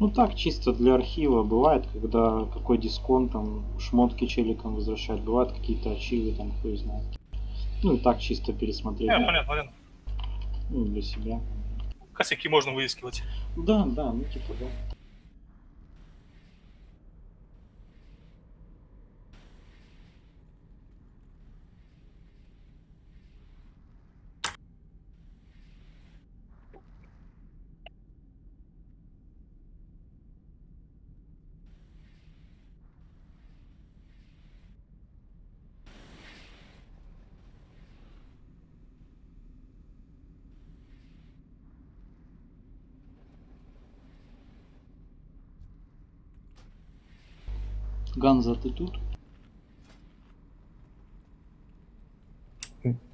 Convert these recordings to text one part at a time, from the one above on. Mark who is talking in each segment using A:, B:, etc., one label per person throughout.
A: Ну так, чисто для архива. Бывает, когда какой дисконт, там, шмотки челикам возвращать. Бывают какие-то ачивы, там, хуй знает. Ну и так чисто пересмотреть.
B: Не, понятно, понятно.
A: Ну, для себя.
B: Косяки можно выискивать.
A: Да, да, ну типа, да. Ганза, ты тут?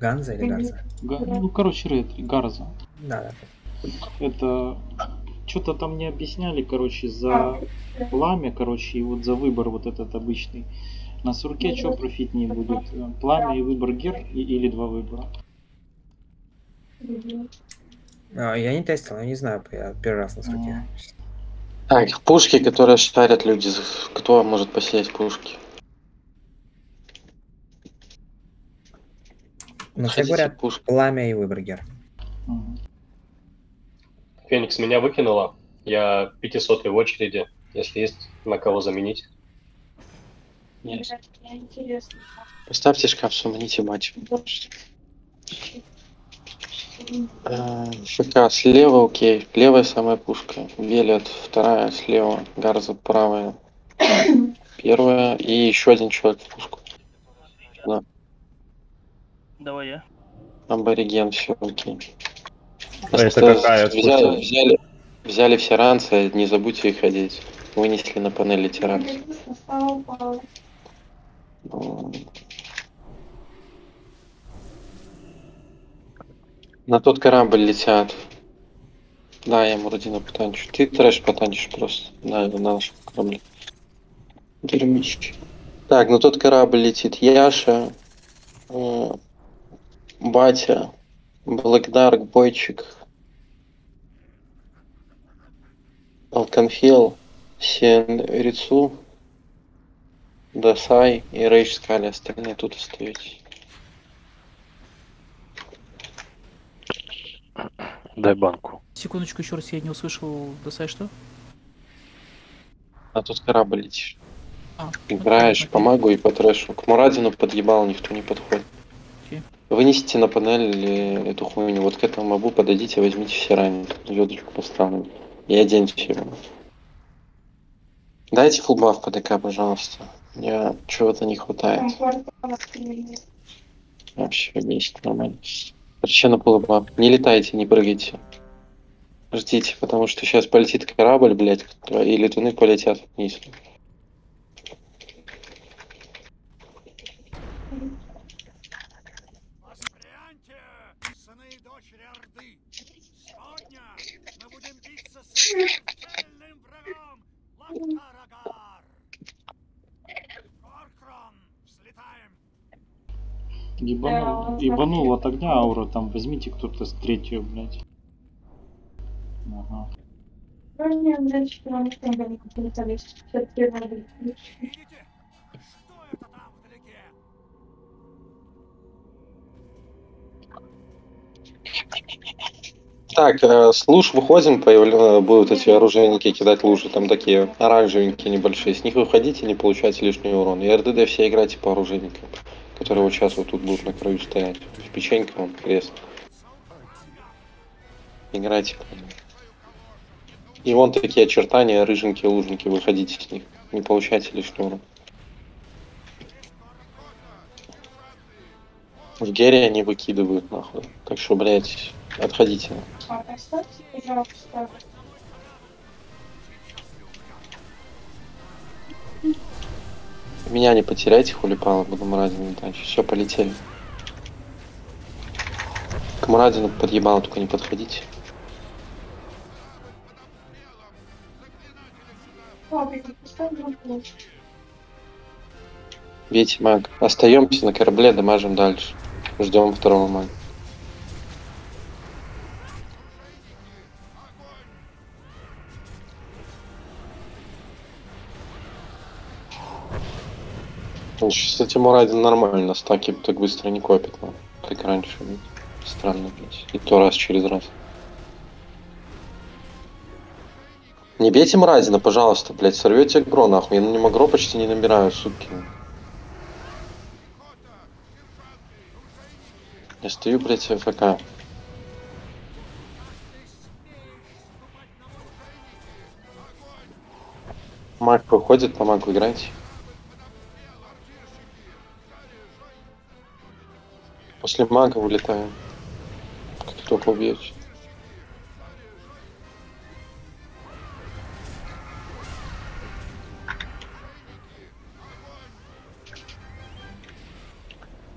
C: Ганза или Гарза?
A: Га- Ну, короче, ретри, Гарза.
C: Да, да.
A: Это что-то там не объясняли, короче, за пламя, короче, и вот за выбор вот этот обычный. На сурке что профитнее будет? Э, Пламя и выбор гер и- или два выбора?
C: А, я не тестил, я не знаю, я первый раз на сроке.
D: Так, пушки, которые шарят люди. Кто может посеять пушки?
C: Ну, все говорят,
D: пушки?
C: пламя и выборгер.
E: Феникс меня выкинула. Я 500 в очереди. Если есть на кого заменить.
D: Нет. Поставьте шкаф, сумните мать. Э, ФК слева, окей. Левая самая пушка. Велет вторая слева. Гарза правая. Первая. И еще один человек в пушку.
F: Давай я.
D: Абориген, все окей.
G: А это какая
D: взяли,
G: пушка?
D: взяли, взяли все ранцы, не забудьте их одеть. Вынесли на панели ранцы. На тот корабль летят. Да, я Мурадина потанчу. Ты трэш потанчишь просто. Да, на нашем корабле. Гермич. Так, на тот корабль летит Яша, э, Батя, Блэкдарк, Бойчик, Алканфел, Сен Рицу, Дасай и Рейш Скали. Остальные тут остаетесь.
G: Дай банку.
F: Секундочку, еще раз я не услышал. Досай что?
D: На тот корабль летишь.
F: А,
D: Играешь
F: окей,
D: по магу и по трэшу. К Мурадину подъебал, никто не подходит.
F: Окей.
D: Вынесите на панель э, эту хуйню. Вот к этому мобу подойдите, возьмите все ранее. Лёдочку поставлю. И оденьте его. Дайте фулбаф по ДК, пожалуйста. Мне чего-то не хватает. Вообще бесит нормально. Причина полубаф. Не летайте, не прыгайте. Ждите, потому что сейчас полетит корабль, блядь, и летуны полетят вниз.
A: Ебанул, ебанул от огня аура, там возьмите кто-то с третью, блядь. Ага.
D: Так, э, с луж выходим, появля... будут эти оружейники кидать лужи, там такие оранжевенькие небольшие. С них выходите, не получайте лишний урон. И РДД все играйте по оружейникам, которые вот сейчас вот тут будут на краю стоять. В печеньке он крест. Играйте. И вон такие очертания, рыженькие лужники, выходите с них. Не получайте лишний урон. В Гере они выкидывают, нахуй. Так что, блядь, отходите. Меня не потеряйте, хулипала, буду Мурадину летать. Все, полетели. К Мурадину подъебало, только не подходите. Бейте маг. Остаемся на корабле, дамажим дальше. Ждем второго мага. Кстати, Мурадин нормально, стаки так быстро не копит, но как раньше. блядь. Странно, блядь. И то раз через раз. Не бейте Мурадина, пожалуйста, блядь, сорвете агро, нахуй. Я на нем агро почти не набираю, сутки. Я стою, блядь, в ФК. Маг выходит, по играйте. После мага улетаем. Как только убьете.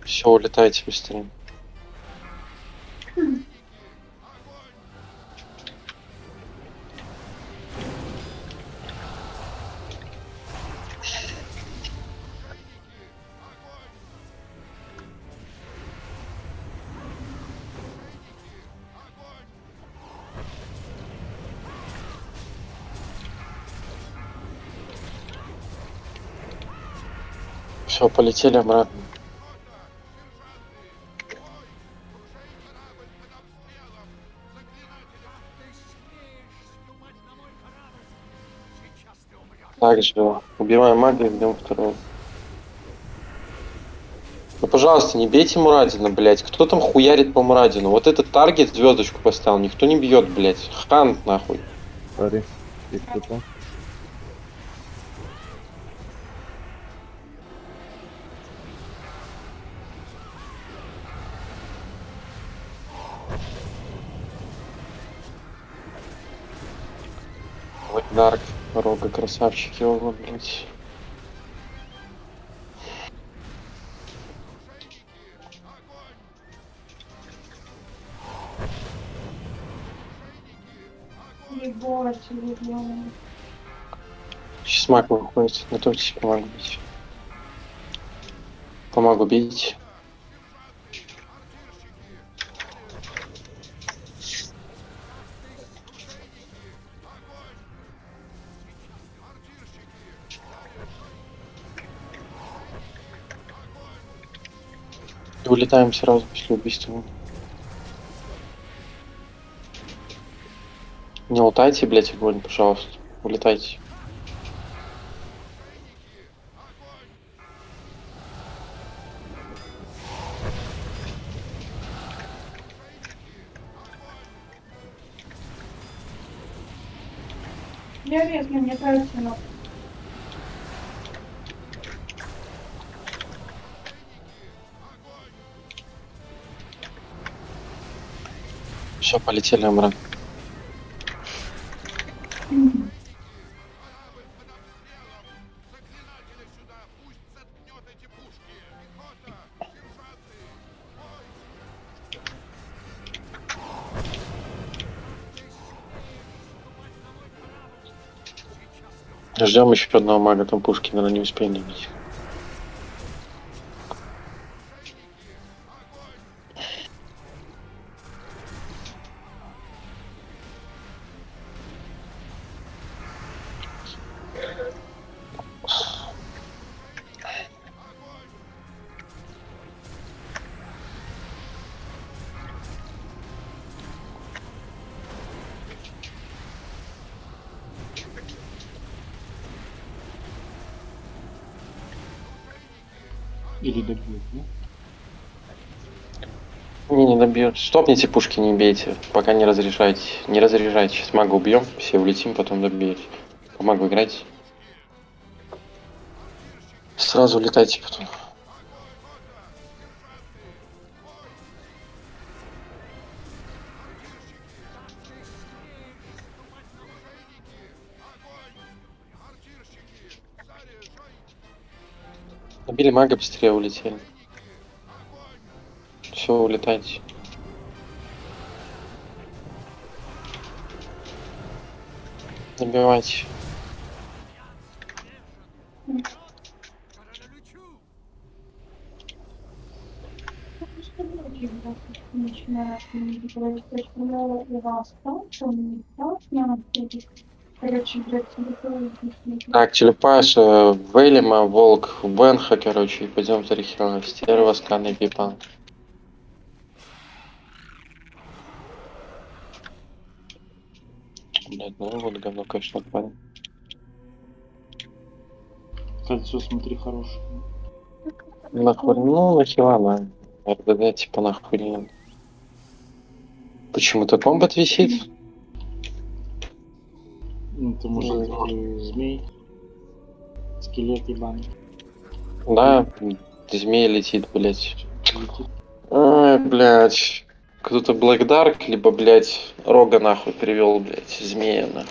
D: Все, улетайте быстрее. Все, полетели обратно. Так же, убиваем мага и идем второго. Ну, пожалуйста, не бейте Мурадина, блядь. Кто там хуярит по Мурадину? Вот этот таргет звездочку поставил, никто не бьет, блядь. Хант, нахуй.
G: Сорі. Підпутав.
D: Вот красавчики его, блядь. Сейчас маг выходит, готовьтесь помогу бить. Помогу бить. И улетаем сразу после убийства. Не лутайте, блять, огонь, пожалуйста. Улетайте. Все, полетели обратно. Ждем еще одного мага, там пушки, наверное, не успеем добить.
A: Или добьют, да?
D: Не, не добьет. Стопните пушки, не бейте. Пока не разрешайте. Не разряжайте. Сейчас мага убьем, все улетим, потом добьете. По магу играйте. Сразу улетайте потом. Набили мага, быстрее улетели. Все, улетайте.
H: Что я и вас что мне так, я телефон.
D: Так, Черепаша, Велима, Волк, Бенха, короче, и пойдем за Рихила. Стерва, Скан и Пипан. Блять, ну вот говно, конечно, парень.
A: Кольцо, смотри, хорошее.
D: Нахуй, ну, нахила, на. РДД, типа, нахуй. Почему-то комбат висит?
A: Ну, это может э, змей. Скелет ебаный.
D: Да, змея летит, блять.
A: Летит.
D: Ой, блядь. Кто-то Black Dark, либо, блядь, Рога нахуй привел, блядь, змея нахуй.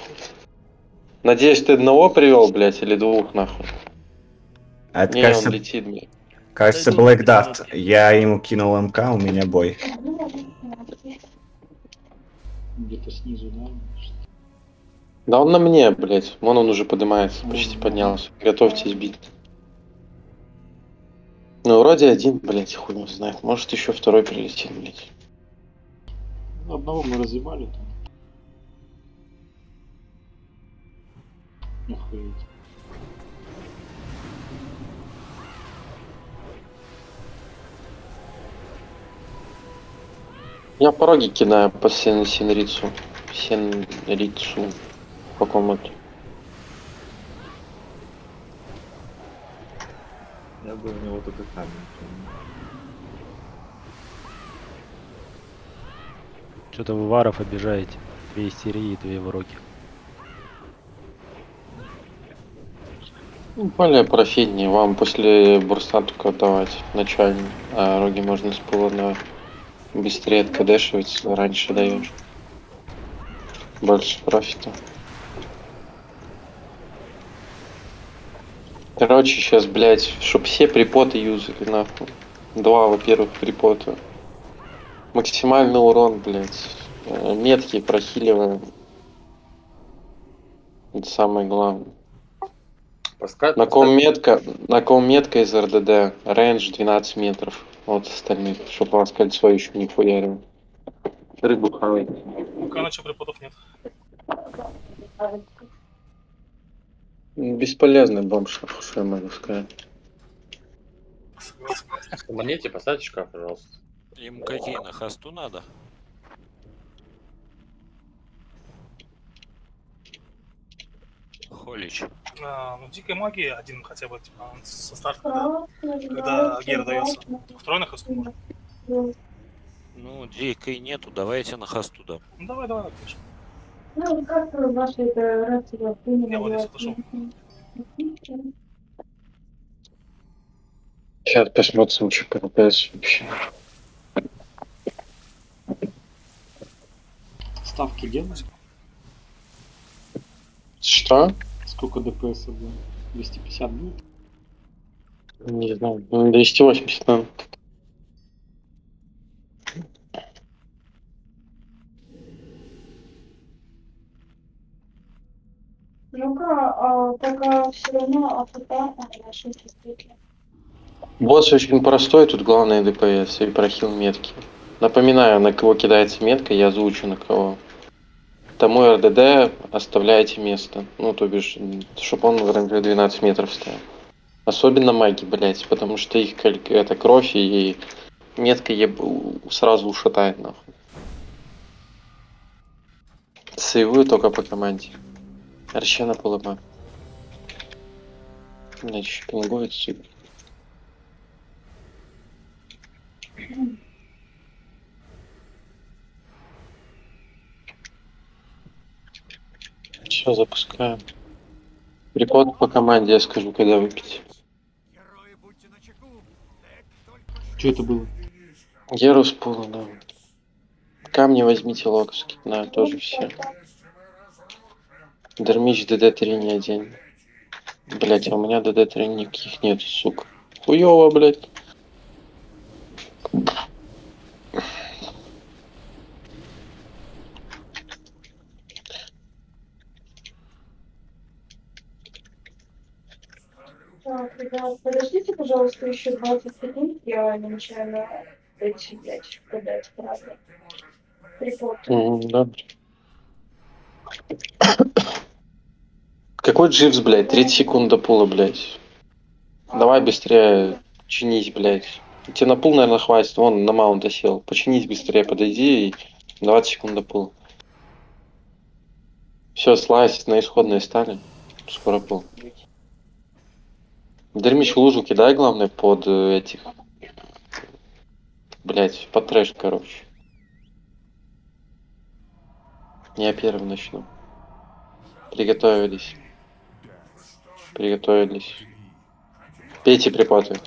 D: Надеюсь, ты одного привел, блядь, или двух нахуй.
I: А это,
D: Не,
I: кажется,
D: он летит, блядь.
I: кажется, Black Dart. Я ему кинул МК, у меня бой.
A: Где-то снизу, да?
D: Да он на мне, блядь. Вон он уже поднимается, почти поднялся. Готовьтесь бить. Ну, вроде один, блядь, хуй не знает. Может, еще второй прилетит, блядь.
A: Ну, Одного мы разъебали там. Охуеть.
D: Я пороги кидаю по сен сенрицу. Сенрицу. По комнате.
G: Я бы в него только камень.
J: Что-то вы варов обижаете. Две истерии и две уроки.
D: Ну, более профитнее. Вам после бурста только отдавать начальный. А роги можно с полона быстрее откадешивать, раньше даешь. Больше профита. Короче, сейчас, блядь, чтоб все припоты юзали, нахуй. Два, во-первых, припота. Максимальный урон, блядь. Э, Метки прохиливаем. Это самое главное.
E: Пускай-
D: На ком метка, на ком метка из РДД, рейндж 12 метров от остальных, чтобы вас кольцо еще не хуярило. Рыбу хавай.
B: Пока на преподов нет.
D: Бесполезный бомж, что я могу сказать.
E: Монете поставьте шкаф, пожалуйста.
K: Им какие на хосту надо? Холич.
B: А, ну, дикая магия один хотя бы, типа, он со старта, когда, когда гер дается. Второй на хосту можно.
K: Ну, дикой нету, давайте на хосту дам.
B: Ну, давай, давай, конечно.
H: Ну, как ваши это рации
B: Я вот здесь отошел.
D: Сейчас посмотрим, что КПС вообще.
A: Ставки делать?
D: Что?
A: Сколько ДПС будет? 250 будет?
D: Не знаю, ну, 280 надо.
H: А, чувствителе.
D: Босс очень простой, тут главное ДПС и прохил метки. Напоминаю, на кого кидается метка, я озвучу на кого. Тому РДД оставляйте место. Ну, то бишь, чтобы он в рейнже 12 метров стоял. Особенно маги, блять, потому что их это кровь и метка еб... сразу ушатает нахуй. Сейвую только по команде. Арчена полыба. Блять, еще пингует, сука. Все, запускаем. Припод по команде, я скажу, когда выпить.
A: Что это было?
D: Герус пула, да. Камни возьмите локоски, да, тоже все. Дермич ДД-3 не один. Блять, а у меня ДД-3 никаких нет, сука. Хуёво, блять.
H: Так, ребят, подождите, пожалуйста, еще 20 секунд. Я нечаянно эти, блядь, подать правда. Припот.
D: Мгм, Добре. Какой дживс, блядь? 30 секунд до пула, блядь. Давай быстрее чинись, блядь. Тебе на пул, наверное, хватит. Вон, на маунта сел. Починись быстрее, подойди и 20 секунд до пула. Все, слазь на исходные стали. Скоро пул. Дермич лужу кидай, главное, под э, этих. Блять, под трэш, короче. Я первый начну. Приготовились. Приготовились. Пейте припоты.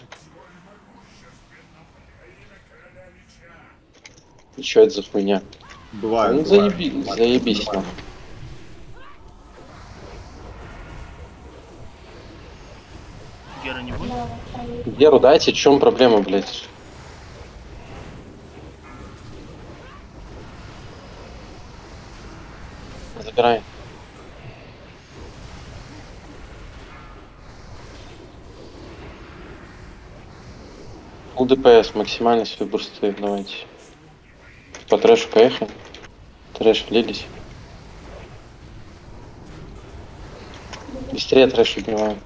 D: И Чё это за хуйня?
G: Бывает,
D: ну
G: бывает.
D: заеби, заебись нам.
F: Гера не будет?
D: Геру дайте, в чем проблема, блядь? Забирай. Фул ДПС, максимально свои бурсты, давайте. По трэшу поехали. Трэш влились. Быстрее трэш убиваем.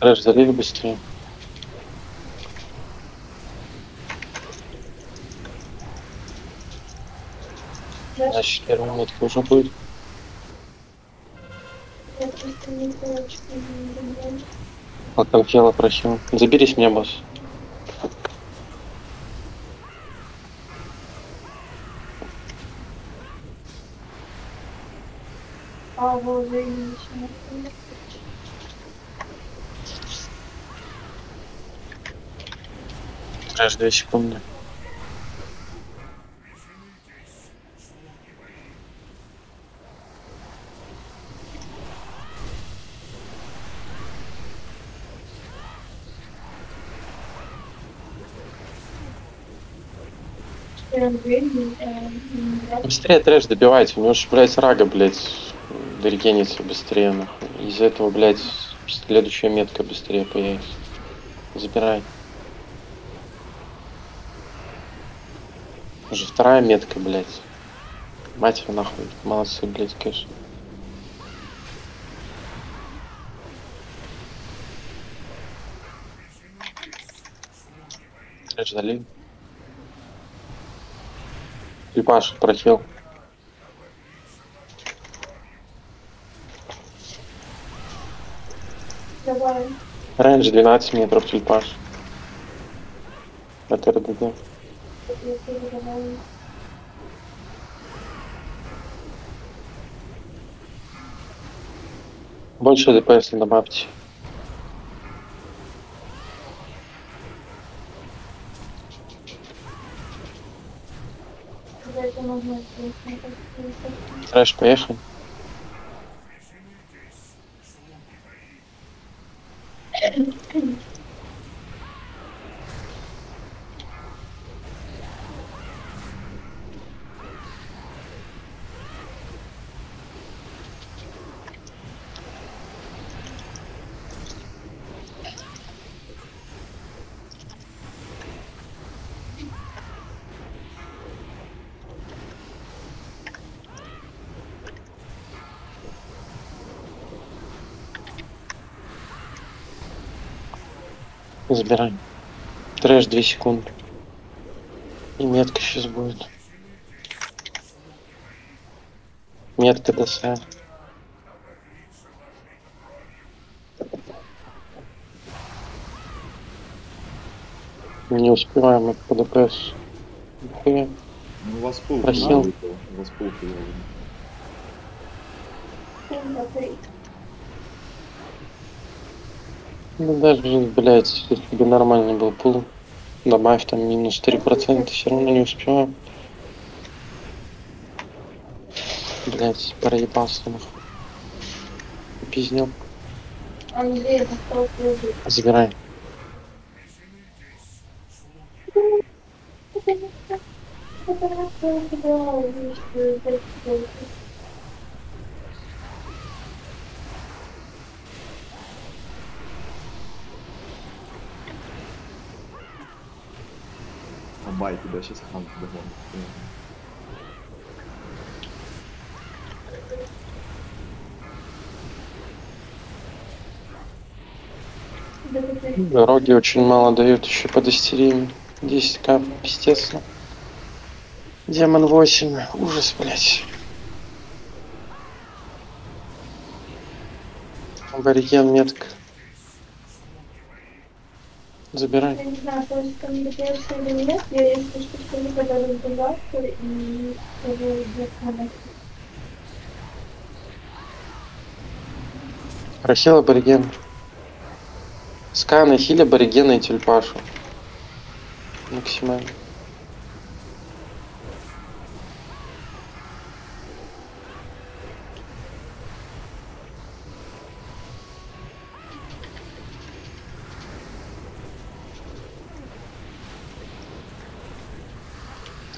D: Трэш, залили быстрее. Значит, первая метка уже будет.
H: я просто не знаю, что мне делать.
D: Алканфела просил. Заберись меня, босс.
H: А, вот, уже не начинаю.
D: Трэш, две секунды. Быстрее трэш добивайте, у него же, блядь, рага, блядь, дорегенится быстрее, нахуй. Из-за этого, блядь, следующая метка быстрее появится. Забирай. Уже вторая метка, блядь. Мать его нахуй. Молодцы, блядь, конечно. Трэш залил. Тюпаш просел.
H: Давай.
D: Рейндж 12 метров тюльпаш. Это РДД. Больше ДПС добавьте. Трэш, поехали. Забираем. Трэш 2 секунды. И метка сейчас будет. Метка ДС. Не успеваем мы по ДПС.
G: Ну, у вас пул
D: Просил.
G: у вас пул
D: Ну даже, блядь, если бы нормальный был пул, добавь там минус 3%, все равно не успеваем. Блять, проебался нахуй.
H: Андрей, остался жить.
G: Абай, тебя сейчас хам догонит.
D: Дороги очень мало дают еще под истериями. 10к, пиздец. ну. Демон 8, ужас, блять. Абориген метка. Забирай.
H: Я не знаю, то есть там ДПС или нет, я если что скажу, когда разбираться и скажу, где она.
D: Рахил абориген. Сканы, хиль аборигена и тюльпашу. Максимально.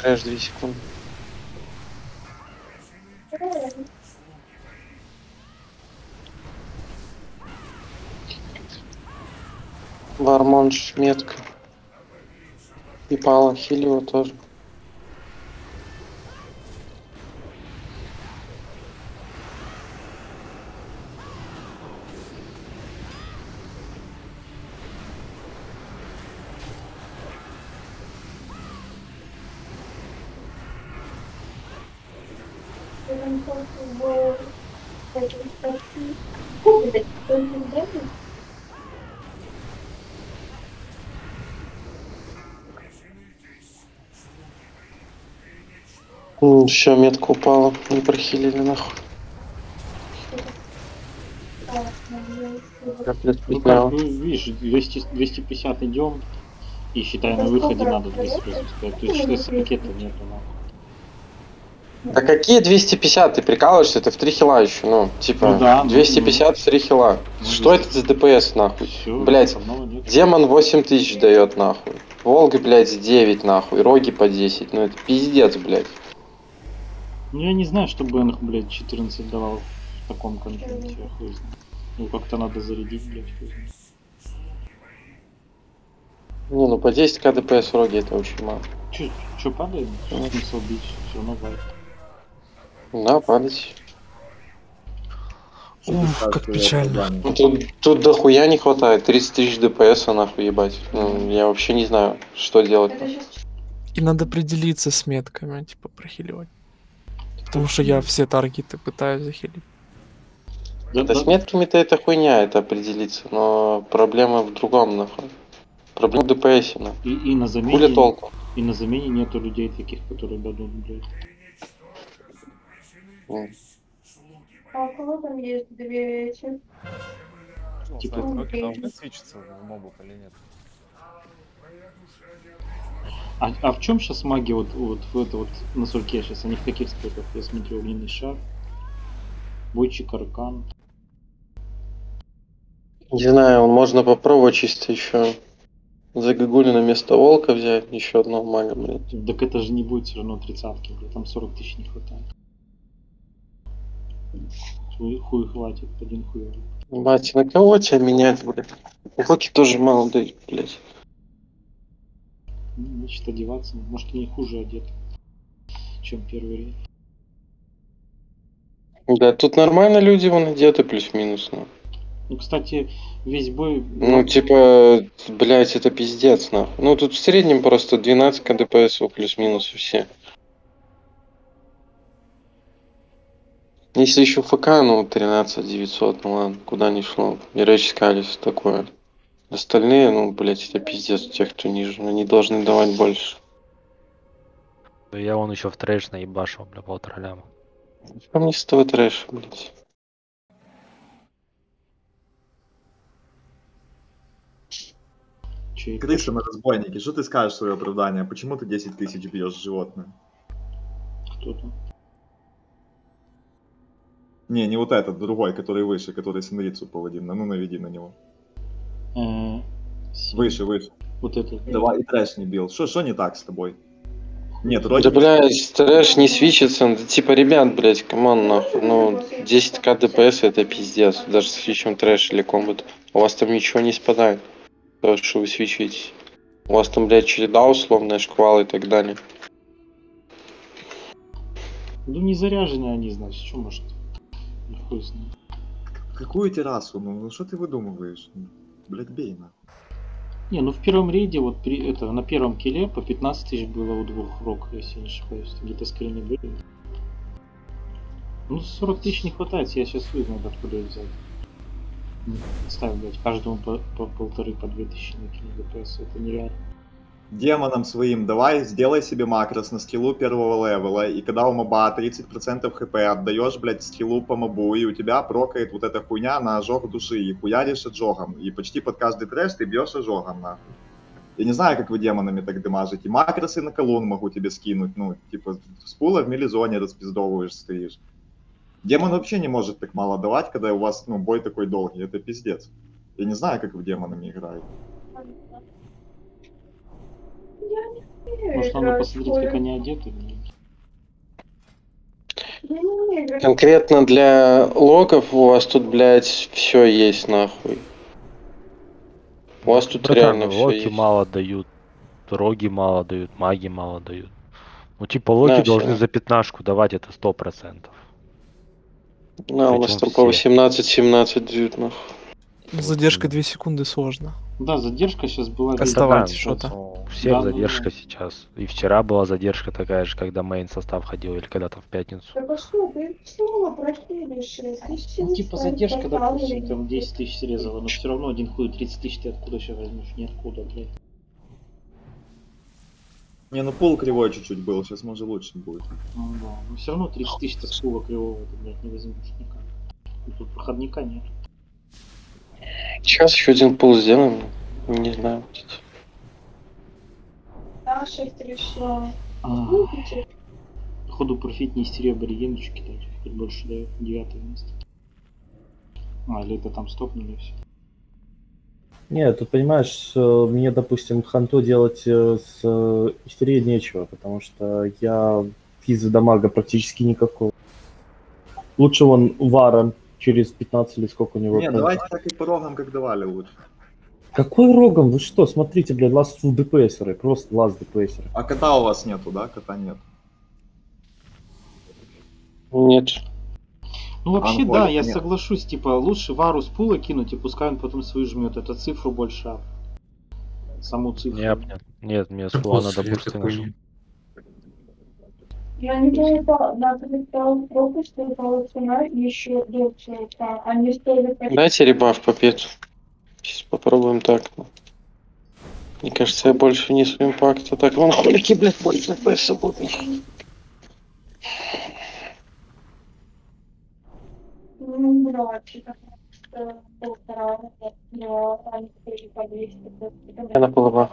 D: Трэш 2 секунды. Вармонж метка. И Пала Хилио тоже.
H: Я там просто в этим статье. Блядь, кто это делает?
D: Еще метка упала. Не прохилили нахуй.
A: Ну как, ну, видишь, 200, 250 идем, и считай, на выходе надо 285. То есть, считай, с пакета нету, нахуй.
D: Да какие 250? Ты прикалываешься? Это в 3 хила еще, ну, типа,
A: Ну да, ну,
D: 250 в 3 хила.
A: Ну,
D: Что
A: да.
D: это за ДПС, нахуй?
A: Все, нет.
D: Демон 8000 дает, нахуй. Волга, блядь, 9, нахуй. Роги по 10. Ну, это пиздец, блядь.
A: Ну я не знаю, что Бэнх, блядь, 14 давал в таком контенте, я хуй знает. Ну как-то надо зарядить, блядь, хуй знает.
D: Не, ну по 10 к ДПС роги это очень мало.
A: Чё, чё падает?
D: Ну.
A: смысл бить? Все равно вайп.
D: Да, падать.
G: Скажешь
C: как печально.
D: Ну, тут, тут дохуя не хватает. 30 тысяч ДПС, нахуй, ебать. Ну, я вообще не знаю, что делать.
H: Сейчас
L: И надо определиться с метками, типа, прохиливать. Потому что я все таргеты пытаюсь захилить.
A: Да,
D: Да
A: да,
D: с метками-то это хуйня, это определиться. Но проблема в другом, нахуй. Проблема в ДПС, нахуй.
A: и, и на замене,
D: Хули толку?
A: и на замене нету людей таких, которые дадут, блядь.
D: М.
H: А у кого там есть две эти?
A: Типа,
H: Роки должны
G: свечиться в мобах или нет?
A: А, а в чем сейчас магия вот, вот в это вот на сурке сейчас? Они в каких спеках? Я смотрю, огненный шар, бойчик аркан.
D: Не знаю, можно попробовать чисто еще загогулина вместо волка взять, еще одного мага, блядь.
A: Так это же не будет все равно тридцатки, блядь, там 40 тысяч не хватает. Хуй, хуй хватит, один хуй.
D: Бать, на кого тебя менять, блядь? Волки тоже мало дают, блядь.
A: Ну, Значит, одеваться, может они хуже одеты, чем первый рейд.
D: Да, тут нормально люди вон одеты плюс-минус, ну.
A: Ну, кстати, весь бой...
D: Ну, типа, блядь, это пиздец, нахуй. Ну, тут в среднем просто 12 КДПС плюс-минус все. Если еще ФК, ну, 13 900, ну ладно, куда ни шло. И Рэч Скалис такое. Остальные, ну, блядь, это пиздец, тех, кто ниже. Они должны давать больше.
J: Да я вон еще в трэш наебашил, бля, полтора ляма.
D: Что мне с того трэша, блядь?
A: Чей
G: Крысы на разбойники, что ты скажешь свое оправдание? Почему ты 10 тысяч бьешь животное?
A: кто-то.
G: Не, не вот этот, другой, который выше, который Сенрицу паладин. Ну, наведи на него.
A: Э,
G: Выше, выше.
A: Вот этот.
G: Давай, и трэш не бил. Что, что не так с тобой? Нет, вроде
D: Да, блядь, трэш не свичится. Да, Типа, ребят, блядь, come on, нахуй. Ну, 10к ДПС это пиздец. Даже с свичем трэш или combat. У вас там ничего не спадает. То, что вы свичаетесь. У вас там, блядь, череда условная, шквал и так далее.
A: Ну не заряжены они, значит, что может? Ну, Хуй знает.
G: Какую террасу? Ну, ну что ты выдумываешь? Ну, Блядь, бей на.
A: Не, ну в первом рейде, вот при, это, на первом киле по 15 тысяч было у двух рок, если я не ошибаюсь. Где-то скрины были. Ну 40 тысяч не хватает, я сейчас вызнаю, откуда их взять. Ставь, блядь, каждому по, по полторы, по две тысячи на кино ДПС, это нереально.
G: Демонам своим давай, сделай себе макрос на скиллу первого левела, и когда у моба 30% хп отдаешь, блядь, скиллу по мобу, и у тебя прокает вот эта хуйня на ожог души, и хуяришь ожогом, и почти под каждый трэш ты бьешь ожогом, нахуй. Я не знаю, как вы демонами так демажите. Макросы на колонн могу тебе скинуть, ну, типа, с пула в милизоне распиздовываешь, стоишь. Демон вообще не может так мало давать, когда у вас, ну, бой такой долгий, это пиздец. Я не знаю, как вы демонами играете.
A: Может надо посмотреть, как они одеты?
D: Конкретно для логов у вас тут, блядь, все есть, нахуй. У вас тут
J: Братан,
D: реально все
J: локи
D: есть.
J: мало дают, роги мало дают, маги мало дают. Ну типа локи
D: Да,
J: должны
D: всё.
J: за пятнашку давать это сто процентов.
D: Да, у нас там по
J: все.
D: 18-17 дают, нахуй.
L: С задержкой 2 секунды сложно.
A: Да, задержка сейчас была.
L: Доставать
J: Да,
L: что-то.
J: ну, У всех
A: Да, ну,
J: задержка сейчас. И вчера была задержка такая же, когда мейн состав ходил, или когда-то в пятницу.
H: Так а что, ты снова
A: Ну, типа задержка, допустим, там 10 тысяч срезала, но все равно один хуй 30 тысяч ты откуда еще возьмешь? Ниоткуда, блядь.
G: Не, ну пул кривой чуть-чуть был, сейчас может лучше будет.
A: Ну да, но все равно 30 тысяч ты с пула кривого ты, блядь, не возьмешь никак. И тут проходника нет.
D: Сейчас еще один пул сделаем. Не знаю.
H: Да, 6 решила.
A: А, походу профит истерия аборигены кидать. Хоть больше дает девятое место. А, или это там стопнули все.
M: Нет, тут понимаешь, э, мне, допустим, ханту делать э, с э, истерией нечего, потому что я физа дамага практически никакого. Лучше вон варом через 15 или сколько у него.
G: Не,
M: там.
G: давайте так и по рогам, как давали лучше.
M: Какой рогом? Вы что? Смотрите, блядь, last full ДПСеры, просто last ДПСеры.
G: А кота у вас нету, да? Кота нет.
D: Нет.
A: Ну вообще
G: Анголь,
A: да, я
G: нет.
A: соглашусь, типа лучше вару с пула кинуть и пускай он потом свою жмет. Это цифру больше ап. Саму цифру.
J: Нет, нет, нет, мне с фула надо бурсты нажать.
H: Я не это надо сделать пропуск, это цена еще до цвета. Они стоили
D: Дайте ребаф по пету. Сейчас попробуем так. Мне кажется, я больше несу импакта. Так, вон холики, блядь, больше ДПС будут.
H: Ну, полтора, 200.
D: Я на полова.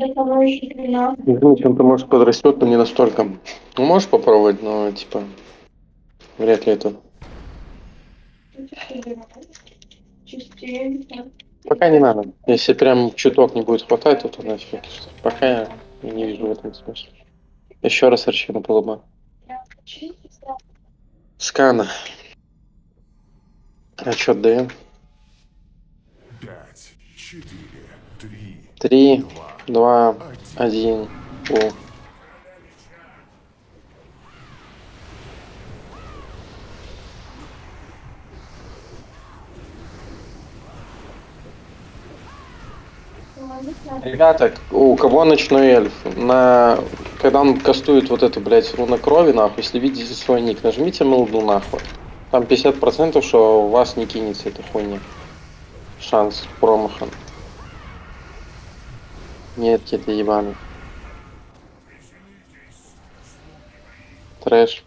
H: Для того еще 13.
D: Извините, он-то может подрастет, но не настолько. Ну, можешь попробовать, но типа вряд ли это. Пока не надо. Если прям чуток не будет хватать, то тогда всё. Пока я не вижу в этом смысла. Еще раз арчи на полуба.
H: Чисто.
D: Скана. Отчет даем.
N: Пять, четыре, три,
D: Три, два, один. О. Ребята, у кого ночной эльф, на... когда он кастует вот эту, блядь, руна крови, нахуй, если видите свой ник, нажмите мелду нахуй. Там 50% что у вас не кинется эта хуйня. Шанс промаха. Нет, какие-то ебаные. Трэш.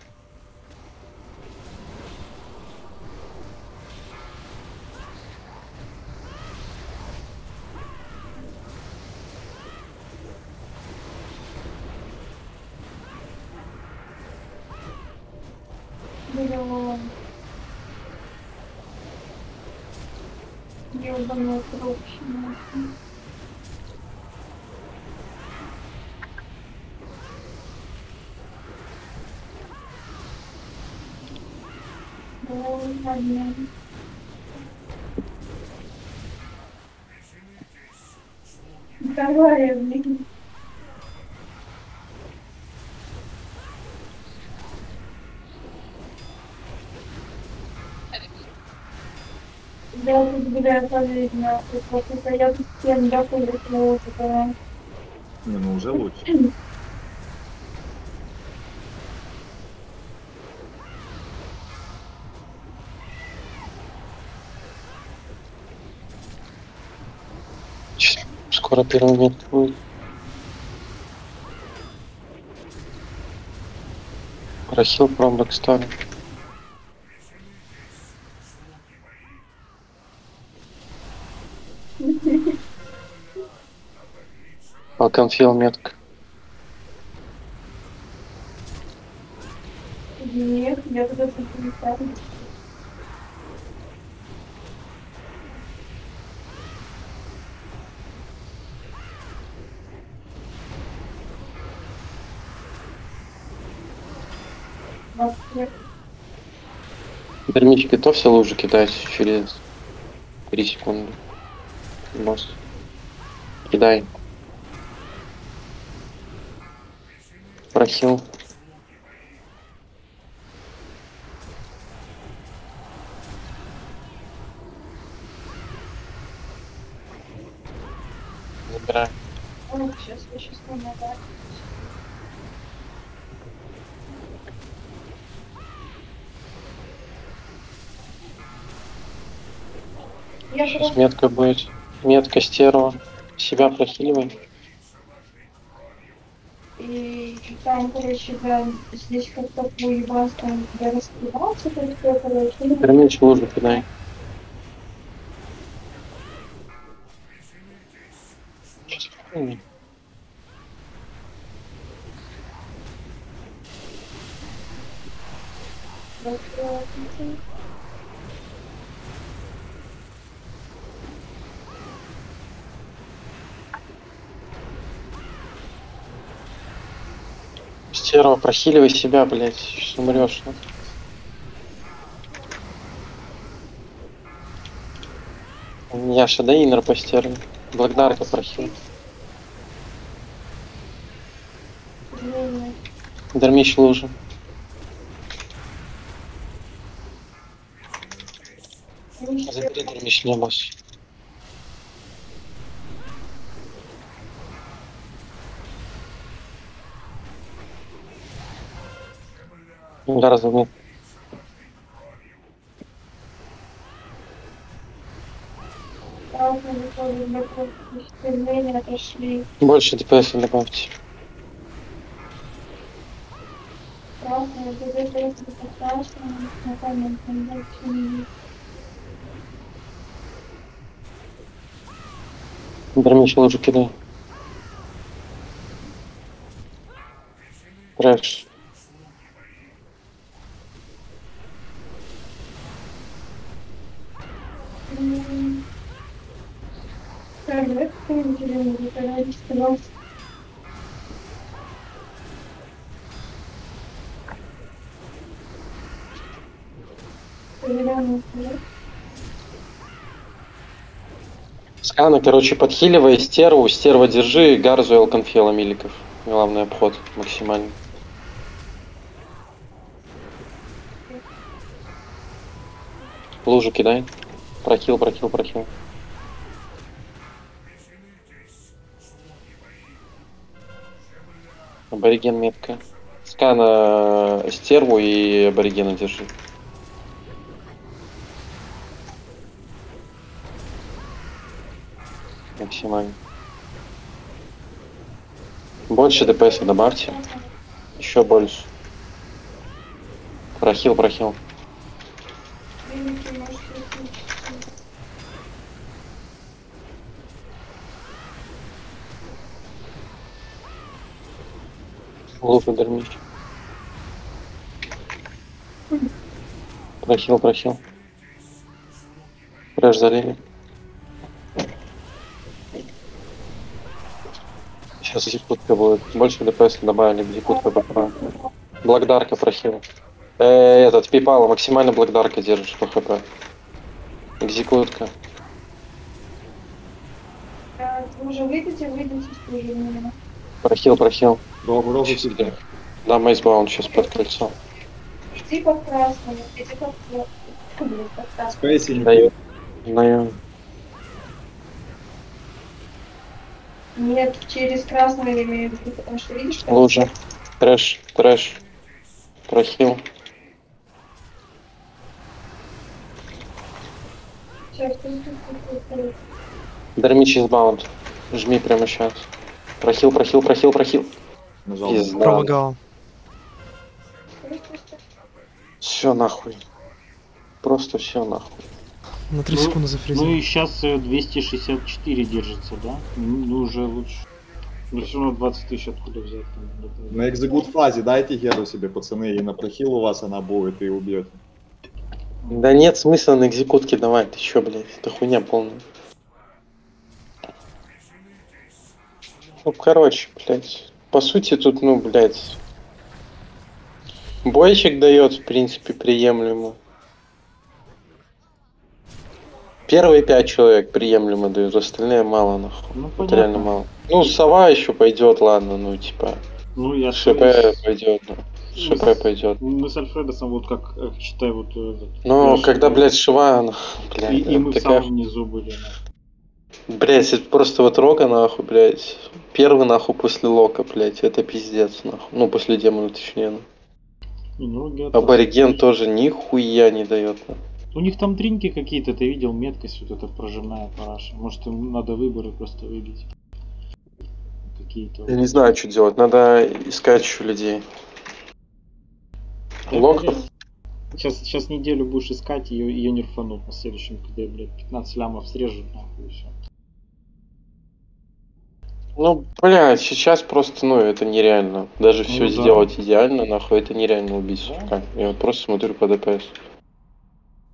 H: Миллион. Ёбаный труп. нахуй. Ой, ладно. Давай, блин. Я тут гуляю по жизни, что я тут всем за слово, которое...
G: Не, ну уже лучше.
D: Скоро первый мед будет. Прохил промбэк ставим. Алканфил метка.
H: Нет, я туда не ставлю. Вообще,
D: Дермич, готовься лужу кидать через 3 секунды. Босс. Кидай. Прохил. Забирай.
H: ой, сейчас, я сейчас помогаю. Я
D: Сейчас метка будет. Метка стерва. Себя прохиливай.
H: И там, короче, да, здесь как-то поебас, там, я раскрывался, только, короче, ну,
D: Дермич лужу кидай. М,
H: раскрывался.
D: Стерва, прохиливай себя, блядь. Сейчас умрешь. ну. Яша, дай инер по стерве. Благодарка прохил. Дермич лужу.
H: ну,
D: Забери дермич не босс.
H: Память там больше не есть.
D: Дермич лужу кидай. Трэш.
H: М.
D: Скана, короче, подхиливай стерву, стерва держи, гарзу Элконфела миликов. Главный обход максимальный. Лужу кидай. Прохил, прохил, прохил. Абориген метка. Скана стерву и аборигена держи. Максимально. Больше ДПС добавьте. Еще больше. Прохил, прохил. Глупо дермич. Прохил, прохил. Фреш залили. Сейчас зикутка будет. Больше ДПС добавили, зикутка БК. Блокдарка прохил. Э, этот, пипала, максимально блокдарка держишь по хп. Экзекутка.
H: Уже с пружинами.
D: Прохил, прохил.
G: Рогу, рогу тебе.
D: Да, мейсбаун сейчас под кольцо.
H: Иди под красным, иди под красным.
G: Спейси не
D: Даю. Даю.
H: Нет, через красный я имею в виду, потому что видишь, как
D: Лужа. Трэш, трэш. Прохил. Дармич избаунд. Жми прямо сейчас. Прохил, прохил, прохил, прохил.
G: Нажал.
D: Пизда.
L: Промагал.
D: Все нахуй. Просто все нахуй.
L: На 3
A: Ну,
L: секунды
A: Ну
L: зафризил.
A: и сейчас 264 держится, да? Ну уже лучше. Но все равно 20 тысяч откуда взять? там, где-то.
G: На экзекут фазе дайте херу себе, пацаны, и на прохил у вас она будет, и убьете.
D: Да нет смысла на экзекутке давать. Ты чё, блядь? Это хуйня полная. Ну, короче, блядь. По сути, тут, ну, блядь. Бойчик дает, в принципе, приемлемо. Первые пять человек приемлемо дают, остальные мало, нахуй.
A: Ну, понятно.
D: реально мало. Ну, сова еще пойдет, ладно, ну, типа.
A: Ну, я
D: ШП
A: с-
D: пойдет, ну.
A: мы
D: ШП
A: с-
D: пойдет.
A: Мы с Альфредосом, вот как, считай, вот... этот, Лёша,
D: когда, блядь, шива, она, блядь,
A: И, и мы в
D: такая
A: самом низу были. нахуй.
D: Блять, это просто вот Рога, нахуй, блять. Первый, нахуй, после Лока, блять, это пиздец, нахуй. Ну, после демона, точнее. ну.
A: Ну,
D: Абориген тоже нихуя не дает.
A: У них там дринки какие-то, ты видел меткость вот эта прожимная параша. Может им надо выборы просто выбить. Какие-то.
D: Я не знаю, что делать, надо искать еще людей.
A: Да,
D: Лок?
A: блядь. Сейчас, сейчас неделю будешь искать, ее, ее нерфанут на следующем, когда, блядь, 15 лямов срежут, нахуй, и все.
D: Ну, блядь, сейчас просто, ну, это нереально. Даже все
A: да.
D: сделать идеально, нахуй, это нереально убить сука. Я вот просто смотрю по ДПС.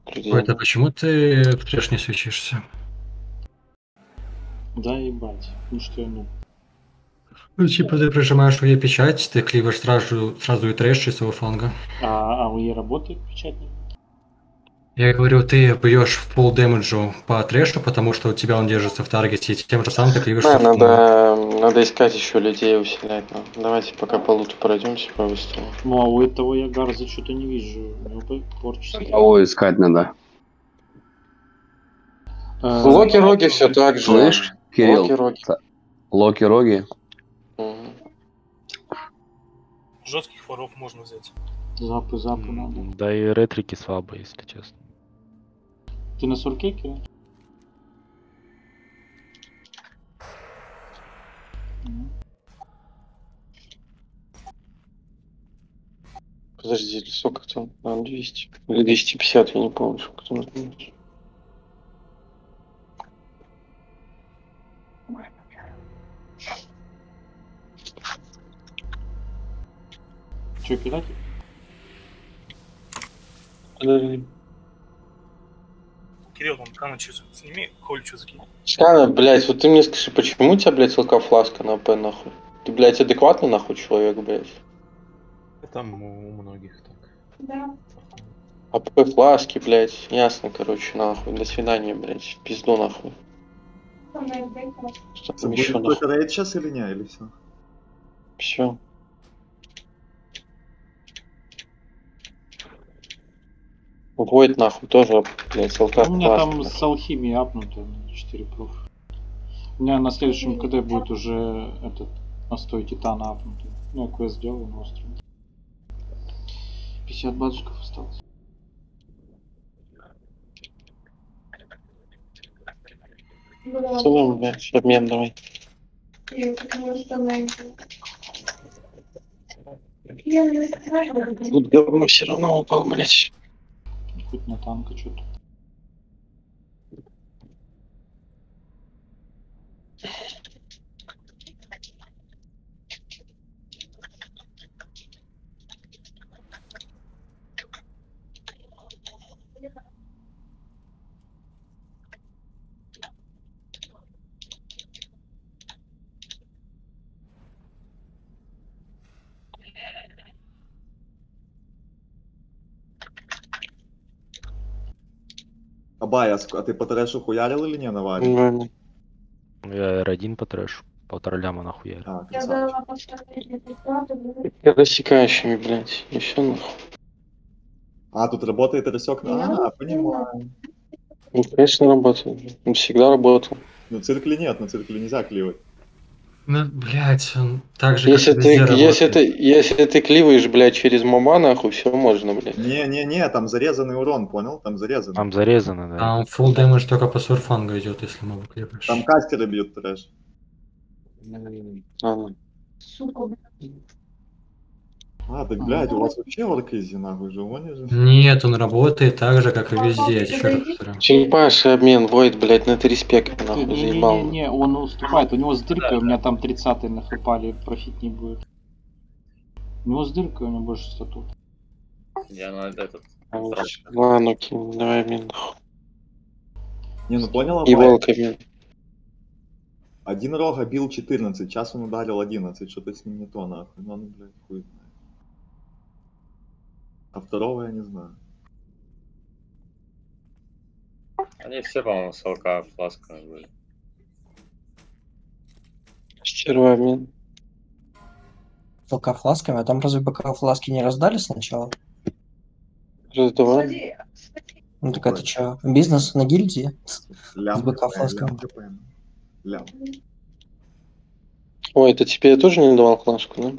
O: Ой, это почему ты в трэш не свечишься?
A: Да, ебать. Ну что, ну.
O: Ну, типа ты прижимаешь ее печать, ты кливаешь сразу, сразу и трэш из своего фланга.
A: А, а у нее работает печатник?
O: Я говорю, ты бьешь в пол дэмэджу по трэшу, потому что у тебя он держится в таргете, и тем же самым ты кливаешь
D: Да, надо, надо искать еще людей усилять. ну. Давайте пока по луту пройдемся по-быстрому.
A: Ну а у этого я Гарза что-то не вижу. У него по- порчится.
P: Кого искать надо?
A: Э,
D: Локи-роги все так же.
P: Слышь, Кирилл?
D: Локи-роги.
P: Локи-роги?
B: Жестких воров можно взять.
A: Запы, запы надо.
J: Да и ретрики слабые, если честно.
A: Ты на суркеке?
D: Подожди, сколько там? А, 200. Или 250, я не помню, сколько там.
A: Че, кидать?
D: Подожди.
B: Кирилл, там каночку сними, колючу закинь.
D: Скана, блядь, вот ты мне скажи, почему у тебя, блядь, фласка на АП, нахуй? Ты, блядь, адекватный, нахуй, человек, блядь?
Q: Там у многих так.
H: Да.
D: АП фласки, блядь, ясно, короче, нахуй. До свидания, блядь, в пизду, нахуй. Что там еще, нахуй?
G: сейчас или не, или все?
D: Все. Войд, нахуй, тоже, блядь, ЛК
A: У меня там
D: нахуй.
A: с алхимией апнуто 4 пруф. У меня на следующем КД будет уже этот настой титана апнутый. Ну, я квест сделаю на острове. 50 баджиков осталось.
D: Целуем, блядь, обмен давай. Тут говно все равно упал, блядь.
A: Хоть на танка что-то.
G: Абай, а ты по трэшу хуярил или не на варе?
J: Я R1 по трэшу. Полтора ляма нахуя.
G: А,
H: Я
D: рассекающими, блядь. Все нахуй.
G: А, тут работает рассек на... А, понимаю.
D: Ну, конечно, работает. Он всегда работал.
G: Ну, циркли нет, на циркли нельзя кливать.
O: Ну, блядь, он так же,
D: Если
O: как
D: ты, если
O: работает.
D: ты, если ты кливаешь, блядь, через моба, нахуй, все можно, блядь.
G: Не-не-не, там зарезанный урон, понял? Там зарезанный.
J: Там зарезано, да.
O: Там full damage только по сурфангу идет, если мы выклепаешь.
G: Там кастеры бьют трэш.
H: Сука,
G: А, так, блядь, у вас вообще оркизи, нахуй, же, они же.
O: Нет, он работает так же, как и везде. Черт.
D: Черепаший обмен, Войд, блядь, на три респекта, нахуй, заебал.
A: Не-не-не, он уступает, у него с дыркой, у меня там 30 на хпали, профит не будет. У него с дыркой, у него больше статут.
K: Я на этот...
D: Ладно, окей, давай обмен, нахуй.
G: Не, ну понял,
D: И волк обмен.
G: Один рога бил 14, сейчас он ударил 11, что-то с ним не то, нахуй. Ну, ну, блядь, хуй. А второго я не знаю.
K: Они все, по-моему, с ЛК фласками были.
D: Стерва обмен.
R: БК фласками, а там разве БК фласки не раздали сначала?
D: Раздавай.
R: Ну так это что, бизнес на гильдии?
G: Лям,
R: С БК фласками.
G: лям.
D: Ой, это тебе я тоже не давал флажку, да?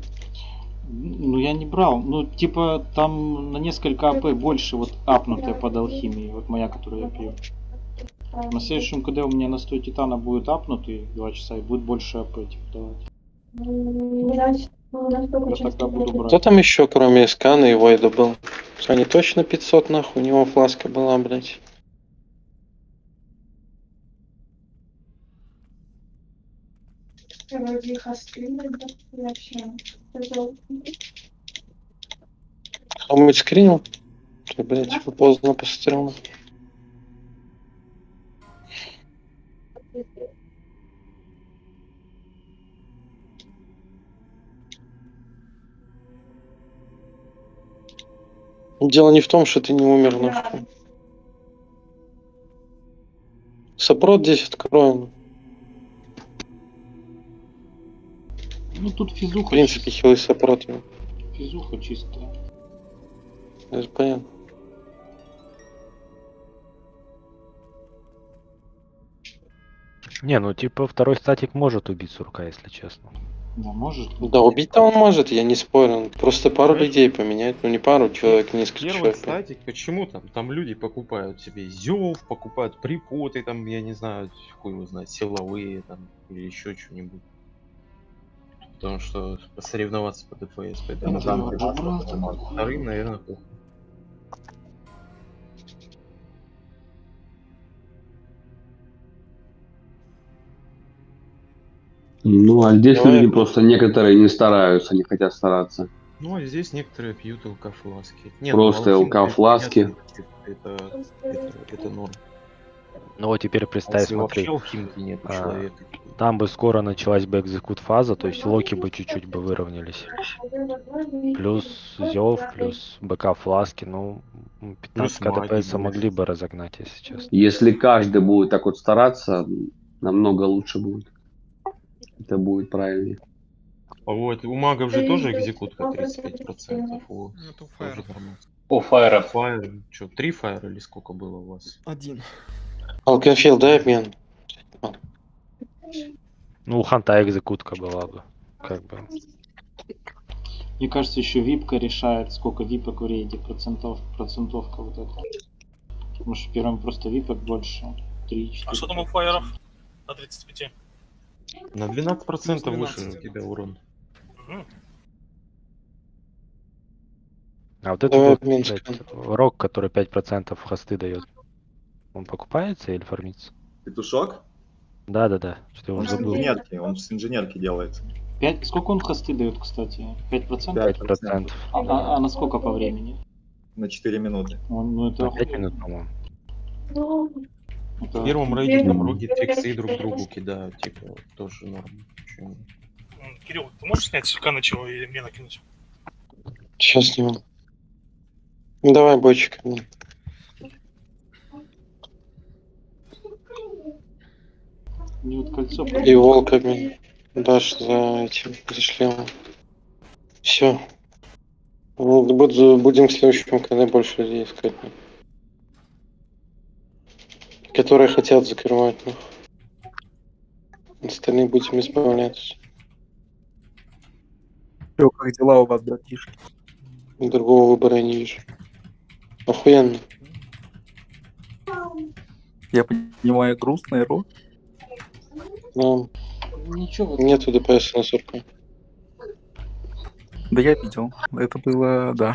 A: Ну я не брал, ну типа там на несколько АП больше вот апнутая под алхимией, вот моя, которую я пью. На следующем КД у меня настой титана будет апнутый 2 часа и будет больше АП типа давать.
H: ну,
A: Я тогда буду брать.
D: Кто там еще, кроме Скана и Войда был? Не точно 500, нахуй? У него фласка была, блядь.
H: Вроде их остыло, да, и вообще.
D: Кому-нибудь скринил? Ты, блядь, типа поздно посмотрел. Дело не в том, что ты не умер, нахуй. Сопрот здесь откроем.
A: Ну тут
D: В
A: физуха,
D: принципе, хилы сопрот.
A: физуха чистая.
D: Это понятно.
J: Не, ну типа второй статик может убить сурка, если честно.
A: Да, может.
D: Да, убить-то он может, я не спорю. Просто пару людей поменять, ну не пару человек, несколько
Q: Первый
D: человек.
Q: статик, почему там? Там люди покупают себе зев, покупают припоты, там, я не знаю, хуй его знает, силовые там, или еще что-нибудь. Потому что посоревноваться по ДПС, поэтому
G: Ну, там что-
Q: вторым, наверное, похуй.
P: Ну, а здесь
Q: Давай.
P: люди просто некоторые не стараются, не хотят стараться.
Q: Ну, а здесь некоторые пьют ЛК-фласки. Не,
P: Просто
Q: ну,
P: ЛК-фласки.
Q: Это, это, это норм.
J: Ну вот теперь представь,
Q: Если
J: смотри.
Q: вообще алхимки нет
J: а,
Q: человека.
J: Там бы скоро началась бы экзекут фаза, то есть локи бы чуть-чуть бы выровнялись. Плюс Зев, плюс БК фласки, ну, м, 15
P: маги,
J: КТПС
P: блядь.
J: могли бы разогнать, если честно.
P: Если каждый будет так вот стараться, намного лучше будет. Это будет правильнее.
Q: А вот у магов же тоже экзекутка 35%. О,
L: Это у
Q: тоже
L: фаеров.
Q: нормально.
E: У фаера.
Q: Фаер, что, три фаера или сколько было у вас?
L: Один.
D: Алкофил, дай обмен.
J: Ну, у Ханта экзекутка была бы. Как бы.
A: Мне кажется, еще випка решает, сколько випок в рейде, процентов, процентовка вот эта. Потому что в первом просто випок больше. 3 4
B: А что там у фаеров? На 35.
Q: На 12%
L: Плюс
Q: выше
L: 12.
Q: у тебя урон.
J: А вот это
D: Давай
J: вот, блядь, рок, который 5% хосты дает, он покупается или фармится?
G: Петушок?
J: Да-да-да, что-то я
G: Он
J: уже
G: с
J: забыл.
G: инженерки, он с инженерки делается.
A: Пять- Сколько он хосты дает, кстати? 5%?
J: 5%.
A: А, а- а на сколько по времени?
G: На 4 минуты.
A: Он, ну это
J: На 5
A: охуенно.
J: минут, по-моему.
H: Ну,
A: Это-
Q: В первом рейде там роги триксы друг другу кидают, типа, тоже норм. Почему?
B: Кирилл, ты можешь снять Канычева и мне накинуть?
D: Сейчас сниму. Ну, Давай бойчик. Мне.
A: Вот кольцо
D: И волками дашь за этим, за шлемом. Все. будем в следующем когда больше людей искать. Которые хотят закрывать. Ну. Остальные будем избавляться.
S: Чё, как дела у вас, братишки?
D: Другого выбора я не вижу. Охуенно.
S: Я понимаю, грустный рот.
D: Но
A: Ничего.
D: нету ДПС на 40.
S: Да я видел. Это было, да.